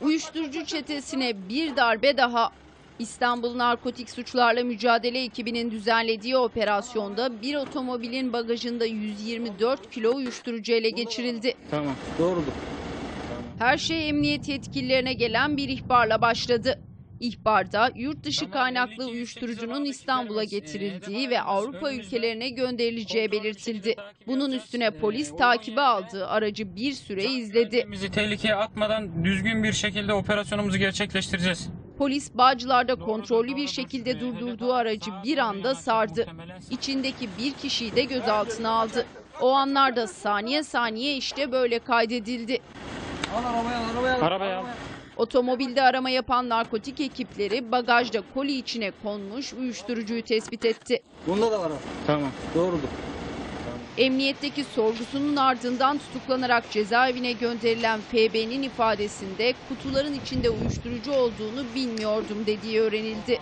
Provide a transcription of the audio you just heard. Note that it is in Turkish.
Uyuşturucu çetesine bir darbe daha. İstanbul Narkotik Suçlarla Mücadele ekibinin düzenlediği operasyonda bir otomobilin bagajında 124 kilo uyuşturucu ele geçirildi. Tamam. Doğrudur. Her şey emniyet yetkililerine gelen bir ihbarla başladı. İhbarda yurt dışı kaynaklı uyuşturucunun İstanbul'a getirildiği ve Avrupa ülkelerine gönderileceği belirtildi. Bunun üstüne polis takibe aldığı aracı bir süre izledi. Bizi tehlikeye atmadan düzgün bir şekilde operasyonumuzu gerçekleştireceğiz. Polis Bağcılar'da kontrollü bir şekilde durdurduğu aracı bir anda sardı. İçindeki bir kişiyi de gözaltına aldı. O anlarda saniye saniye işte böyle kaydedildi. Arabaya al. Otomobilde arama yapan narkotik ekipleri bagajda koli içine konmuş uyuşturucuyu tespit etti. Bunda da var abi. Tamam. Doğrudur. Emniyetteki sorgusunun ardından tutuklanarak cezaevine gönderilen FB'nin ifadesinde kutuların içinde uyuşturucu olduğunu bilmiyordum dediği öğrenildi.